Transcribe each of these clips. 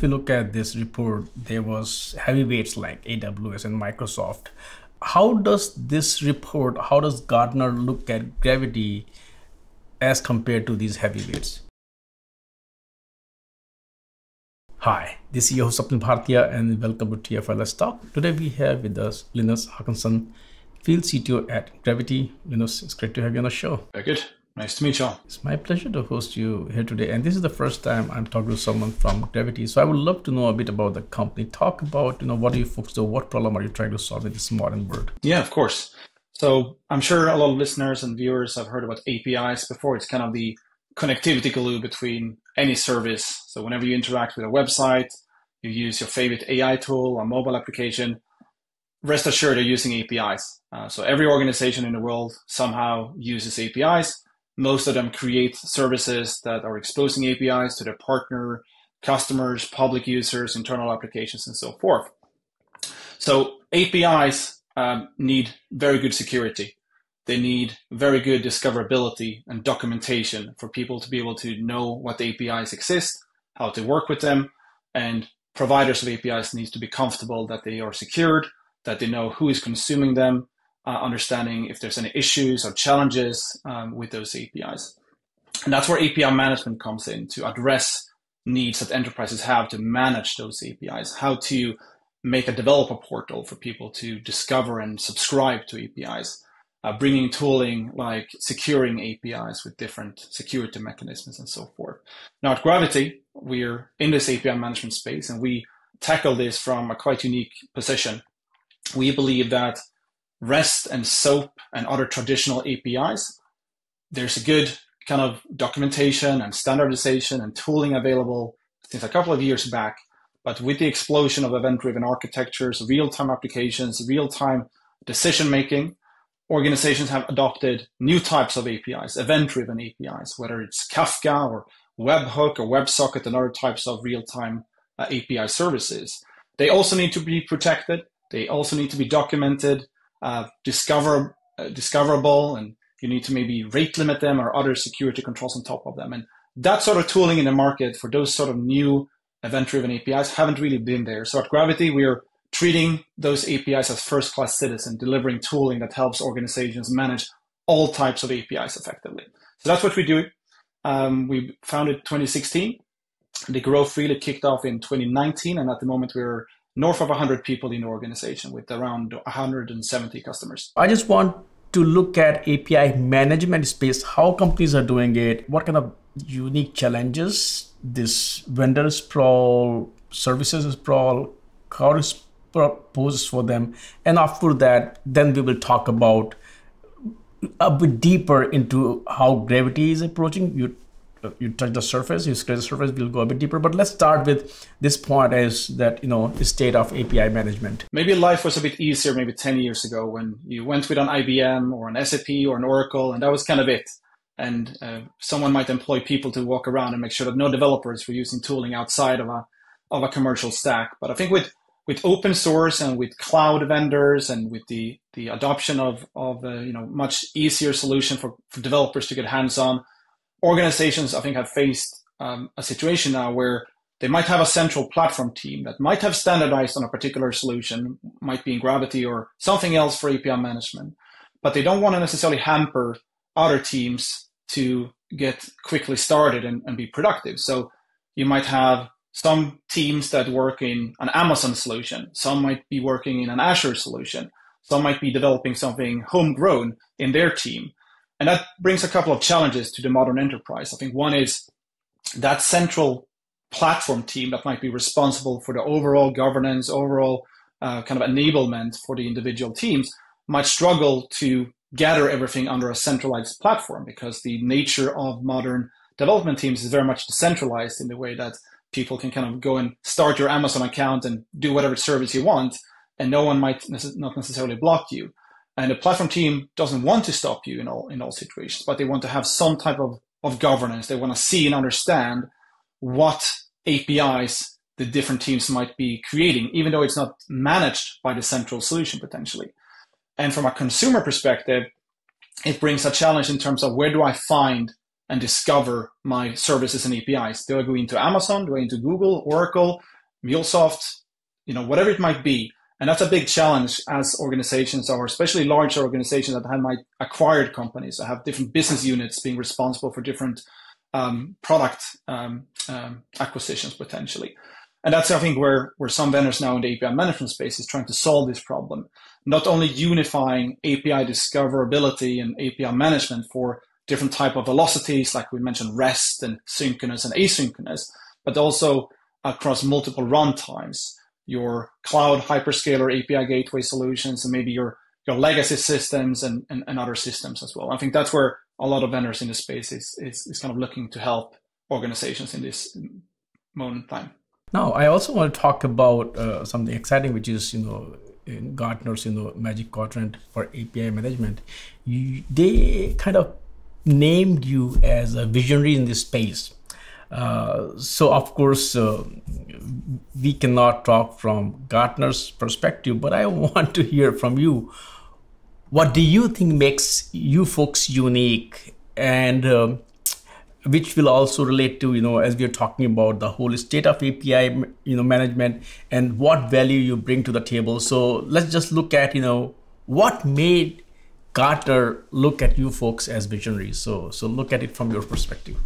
if you look at this report, there was heavyweights like AWS and Microsoft. How does this report, how does Gartner look at Gravitee as compared to these heavyweights? Hi, this is your host Bhartiya and welcome to TFI Let's Talk. Today we have with us Linus Håkansson, Field CTO at Gravitee. Linus, it's great to have you on the show. Very good. Nice to meet you all. It's my pleasure to host you here today. And this is the first time I'm talking to someone from Gravitee. So I would love to know a bit about the company. Talk about, you know, what do you folks do? What problem are you trying to solve in this modern world? Yeah, of course. So I'm sure a lot of listeners and viewers have heard about APIs before. It's kind of the connectivity glue between any service. So whenever you interact with a website, you use your favorite AI tool, a mobile application, rest assured they're using APIs. Uh, so every organization in the world somehow uses APIs most of them create services that are exposing APIs to their partner, customers, public users, internal applications, and so forth. So APIs um, need very good security. They need very good discoverability and documentation for people to be able to know what APIs exist, how to work with them, and providers of APIs needs to be comfortable that they are secured, that they know who is consuming them, uh, understanding if there's any issues or challenges um, with those APIs. And that's where API management comes in to address needs that enterprises have to manage those APIs, how to make a developer portal for people to discover and subscribe to APIs, uh, bringing tooling like securing APIs with different security mechanisms and so forth. Now at Gravitee, we're in this API management space and we tackle this from a quite unique position. We believe that REST and SOAP and other traditional APIs, there's a good kind of documentation and standardization and tooling available since a couple of years back. But with the explosion of event driven architectures, real time applications, real time decision making, organizations have adopted new types of APIs, event driven APIs, whether it's Kafka or Webhook or WebSocket and other types of real time uh, API services. They also need to be protected. They also need to be documented uh, discover uh, discoverable, and you need to maybe rate limit them or other security controls on top of them. And that sort of tooling in the market for those sort of new event-driven APIs haven't really been there. So at Gravitee, we are treating those APIs as first-class citizens, delivering tooling that helps organizations manage all types of APIs effectively. So that's what we do. Um, we founded 2016. The growth really kicked off in 2019, and at the moment we're north of 100 people in the organization with around 170 customers. I just want to look at API management space, how companies are doing it, what kind of unique challenges this vendor sprawl, services sprawl, how it poses for them. And after that, then we will talk about a bit deeper into how Gravitee is approaching. You you touch the surface, you scratch the surface, we'll go a bit deeper. But let's start with this point is that, you know, the state of API management. Maybe life was a bit easier maybe 10 years ago when you went with an IBM or an SAP or an Oracle, and that was kind of it. And uh, someone might employ people to walk around and make sure that no developers were using tooling outside of a, of a commercial stack. But I think with with open source and with cloud vendors and with the, the adoption of, of a, you know, much easier solution for, for developers to get hands on, organizations, I think, have faced um, a situation now where they might have a central platform team that might have standardized on a particular solution, might be in Gravitee or something else for API management, but they don't want to necessarily hamper other teams to get quickly started and, and be productive. So you might have some teams that work in an Amazon solution, some might be working in an Azure solution, some might be developing something homegrown in their team. And that brings a couple of challenges to the modern enterprise. I think one is that central platform team that might be responsible for the overall governance, overall uh, kind of enablement for the individual teams might struggle to gather everything under a centralized platform because the nature of modern development teams is very much decentralized in the way that people can kind of go and start your Amazon account and do whatever service you want, and no one might not necessarily block you. And the platform team doesn't want to stop you in all in all situations, but they want to have some type of, of governance. They want to see and understand what APIs the different teams might be creating, even though it's not managed by the central solution potentially. And from a consumer perspective, it brings a challenge in terms of where do I find and discover my services and APIs? Do I go into Amazon? Do I go into Google, Oracle, MuleSoft, you know, whatever it might be? And that's a big challenge as organizations or especially large organizations that have my acquired companies that have different business units being responsible for different um, product um, um, acquisitions potentially. And that's, I think, where, where some vendors now in the API management space is trying to solve this problem. Not only unifying API discoverability and API management for different type of velocities, like we mentioned, REST and synchronous and asynchronous, but also across multiple runtimes, your cloud hyperscaler API gateway solutions, and maybe your, your legacy systems and, and, and other systems as well. I think that's where a lot of vendors in the space is, is, is kind of looking to help organizations in this moment in time. Now, I also want to talk about uh, something exciting, which is you know in Gartner's you know Magic Quadrant for API management. You, they kind of named you as a visionary in this space. Uh, so of course uh, we cannot talk from Gartner's perspective, but I want to hear from you. What do you think makes you folks unique, and um, which will also relate to you know as we are talking about the whole state of api you know management and what value you bring to the table. So let's just look at you know what made Gartner look at you folks as visionaries. So so look at it from your perspective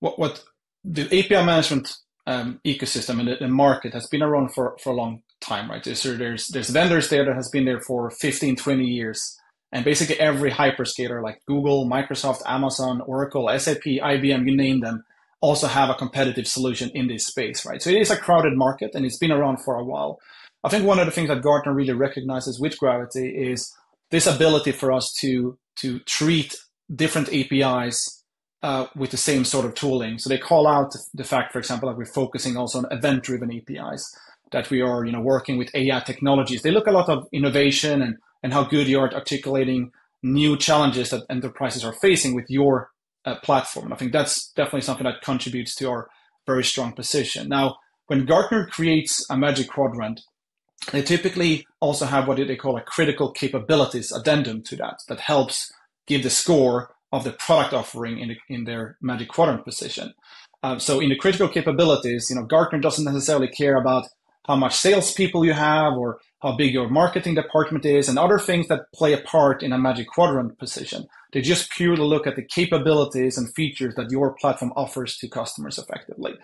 what what the api management um, ecosystem and the, the, market has been around for for a long time right so there's there's vendors there that has been there for 15 20 years and basically every hyperscaler like Google, Microsoft, Amazon, Oracle, SAP, IBM, you name them, also have a competitive solution in this space, right? So it is a crowded market and it's been around for a while. I think one of the things that Gartner really recognizes with Gravitee is this ability for us to, to treat different APIs uh, with the same sort of tooling. So they call out the fact, for example, that we're focusing also on event-driven APIs, that we are, you know, working with AI technologies. They look a lot of innovation and and how good you are at articulating new challenges that enterprises are facing with your uh, platform. I think that's definitely something that contributes to our very strong position. Now, when Gartner creates a Magic Quadrant, they typically also have what they call a critical capabilities addendum to that, that helps give the score of the product offering in, the, in their Magic Quadrant position. Um, so in the critical capabilities, you know, Gartner doesn't necessarily care about how much salespeople you have or how big your marketing department is, and other things that play a part in a Magic Quadrant position. They just purely look at the capabilities and features that your platform offers to customers effectively.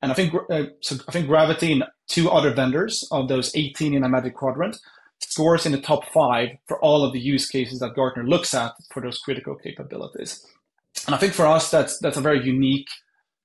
And I think uh, so. I think Gravitee and two other vendors of those 18 in a Magic Quadrant scores in the top five for all of the use cases that Gartner looks at for those critical capabilities. And I think for us, that's that's a very unique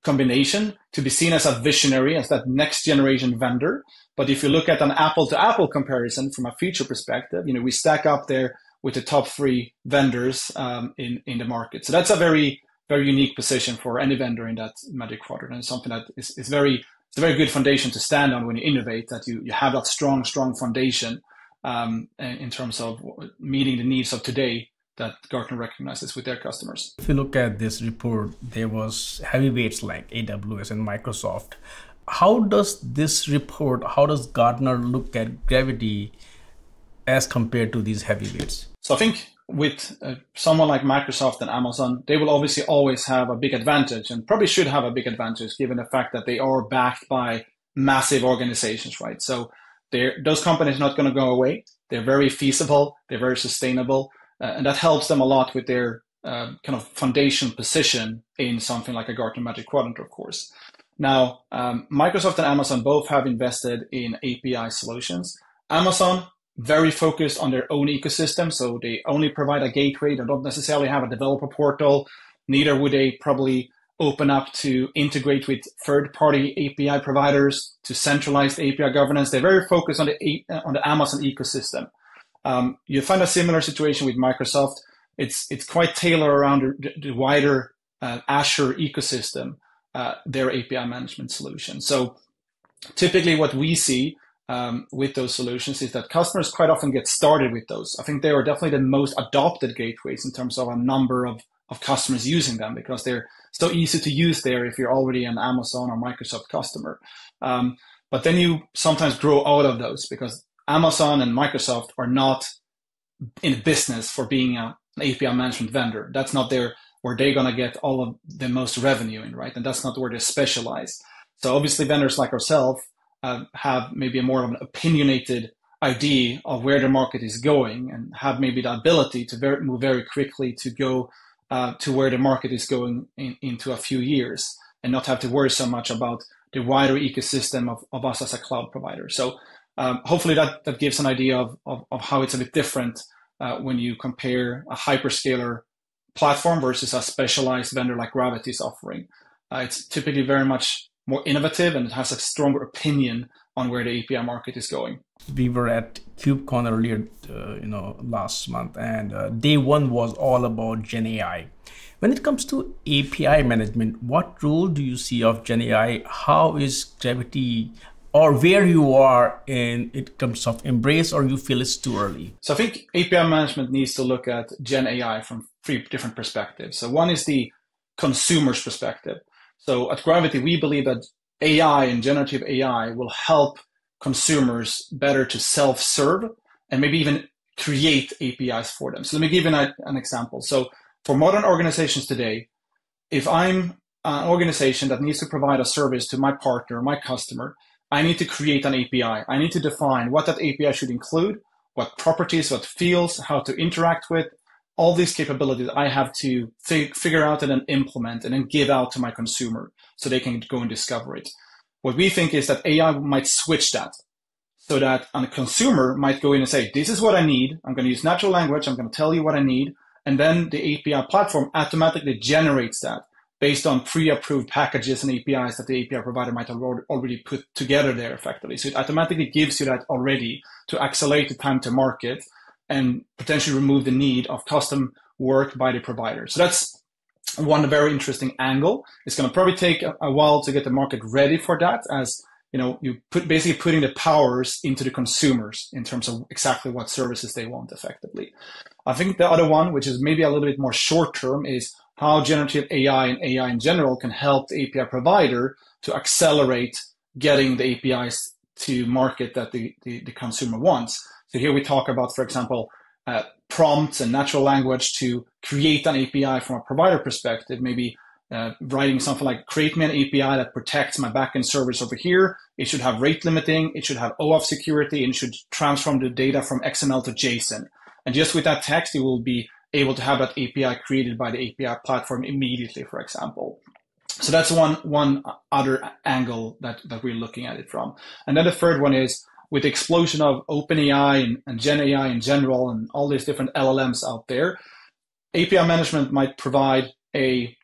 combination to be seen as a visionary, as that next generation vendor. But if you look at an apple to apple comparison from a feature perspective, you know, we stack up there with the top three vendors um, in, in the market. So that's a very, very unique position for any vendor in that magic quadrant and something that is, is very, it's a very good foundation to stand on when you innovate, that you, you have that strong, strong foundation um, in terms of meeting the needs of today that Gartner recognizes with their customers. If you look at this report, there was heavyweights like AWS and Microsoft. How does this report, how does Gartner look at Gravitee as compared to these heavyweights? So I think with uh, someone like Microsoft and Amazon, they will obviously always have a big advantage and probably should have a big advantage given the fact that they are backed by massive organizations, right? So those companies are not going to go away. They're very feasible. They're very sustainable. Uh, and that helps them a lot with their uh, kind of foundation position in something like a Gartner Magic Quadrant, of course. Now, um, Microsoft and Amazon both have invested in API solutions. Amazon, very focused on their own ecosystem, so they only provide a gateway. They don't necessarily have a developer portal. Neither would they probably open up to integrate with third-party API providers to centralize API governance. They're very focused on the on the Amazon ecosystem. Um, you find a similar situation with Microsoft. It's it's quite tailored around the, the wider uh, Azure ecosystem, uh, their API management solution. So typically, what we see um, with those solutions is that customers quite often get started with those. I think they are definitely the most adopted gateways in terms of a number of, of customers using them because they're so easy to use there if you're already an Amazon or Microsoft customer. Um, but then you sometimes grow out of those because Amazon and Microsoft are not in business for being an API management vendor. That's not their where they're gonna get all of the most revenue in, right? And that's not where they specialize. So obviously, vendors like ourselves uh, have maybe a more of an opinionated idea of where the market is going and have maybe the ability to very, move very quickly to go uh, to where the market is going in, into a few years and not have to worry so much about the wider ecosystem of, of us as a cloud provider. So um, hopefully that, that gives an idea of, of, of how it's a bit different uh, when you compare a hyperscaler platform versus a specialized vendor like Gravitee's offering. Uh, it's typically very much more innovative and it has a stronger opinion on where the API market is going. We were at KubeCon earlier, uh, you know, last month, and uh, day one was all about Gen AI. When it comes to API management, what role do you see of Gen AI? How is Gravitee or where you are in it terms of embrace or you feel it's too early? So I think API management needs to look at Gen AI from three different perspectives. So one is the consumer's perspective. So at Gravity, we believe that AI and generative AI will help consumers better to self-serve and maybe even create APIs for them. So let me give you an, an example. So for modern organizations today, if I'm an organization that needs to provide a service to my partner, my customer, I need to create an API. I need to define what that API should include, what properties, what fields, how to interact with, all these capabilities I have to figure out and then implement and then give out to my consumer so they can go and discover it. What we think is that AI might switch that so that a consumer might go in and say, this is what I need. I'm going to use natural language. I'm going to tell you what I need. And then the API platform automatically generates that based on pre-approved packages and APIs that the API provider might have already put together there effectively. So it automatically gives you that already to accelerate the time to market and potentially remove the need of custom work by the provider. So that's one very interesting angle. It's going to probably take a, while to get the market ready for that as you know, you put basically putting the powers into the consumers in terms of exactly what services they want effectively. I think the other one, which is maybe a little bit more short term, is how generative AI and AI in general can help the API provider to accelerate getting the APIs to market that the, the, the consumer wants. So here we talk about, for example, uh, prompts and natural language to create an API from a provider perspective, maybe uh, writing something like create me an API that protects my backend service over here. It should have rate limiting. It should have OAuth security and should transform the data from XML to JSON. And just with that text, you will be able to have that API created by the API platform immediately, for example. So that's one, one other angle that, that we're looking at it from. And then the third one is with the explosion of OpenAI and, and Gen AI in general and all these different LLMs out there, API management might provide a,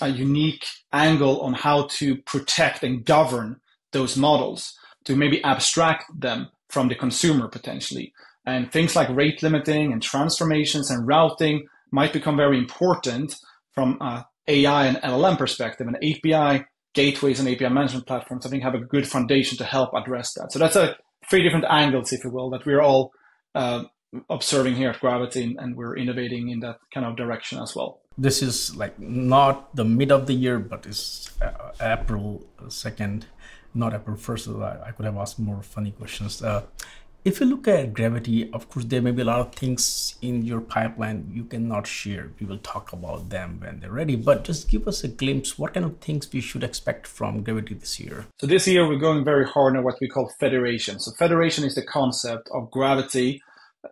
a unique angle on how to protect and govern those models to maybe abstract them from the consumer potentially. And things like rate limiting and transformations and routing might become very important from a AI and LLM perspective. And API gateways and API management platforms, I think, have a good foundation to help address that. So that's a three different angles, if you will, that we're all uh, observing here at Gravitee, and we're innovating in that kind of direction as well. This is like not the mid of the year, but it's uh, April second, not April first. So I, I, could have asked more funny questions. Uh, if you look at Gravitee, of course, there may be a lot of things in your pipeline you cannot share. We will talk about them when they're ready, but just give us a glimpse. What kind of things we should expect from Gravitee this year? So this year we're going very hard on what we call federation. So federation is the concept of Gravitee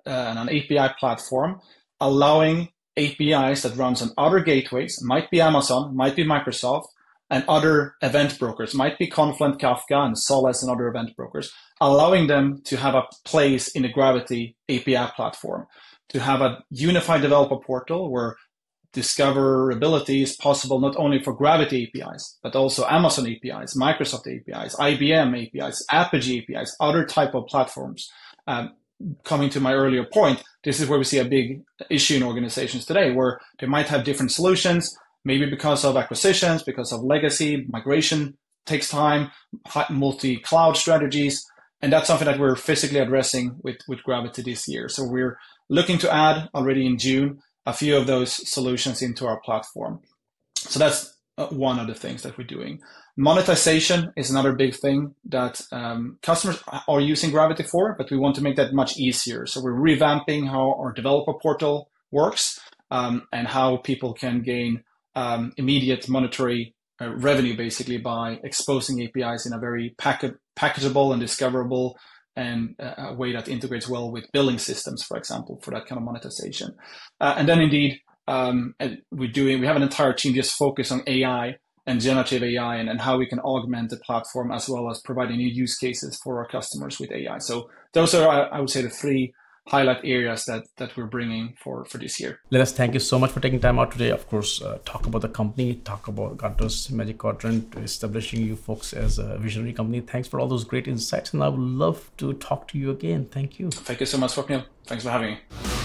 uh, and an API platform allowing APIs that runs on other gateways, might be Amazon, might be Microsoft, and other event brokers, might be Confluent, Kafka, and Solace and other event brokers, allowing them to have a place in the Gravitee API platform, to have a unified developer portal where discoverability is possible not only for Gravitee APIs, but also Amazon APIs, Microsoft APIs, IBM APIs, Apigee APIs, other type of platforms. Um, coming to my earlier point, this is where we see a big issue in organizations today, where they might have different solutions, maybe because of acquisitions, because of legacy, migration takes time, multi-cloud strategies, and that's something that we're physically addressing with, with Gravitee this year. So we're looking to add already in June a few of those solutions into our platform. So that's uh, one of the things that we're doing. Monetization is another big thing that um, customers are using Gravitee for, but we want to make that much easier. So we're revamping how our developer portal works um, and how people can gain um, immediate monetary uh, revenue basically by exposing APIs in a very pack- packageable and discoverable and uh, a way that integrates well with billing systems, for example, for that kind of monetization. Uh, and then indeed, um, we're doing we have an entire team just focused on AI and generative AI and, and how we can augment the platform as well as providing new use cases for our customers with AI. So those are, I would say, the three highlight areas that that we're bringing for for this year. Let us thank you so much for taking time out today. Of course, uh, talk about the company, talk about Gartner's Magic Quadrant, establishing you folks as a visionary company. Thanks for all those great insights, and I would love to talk to you again. Thank you. Thank you so much, Swapnil. Thanks for having me.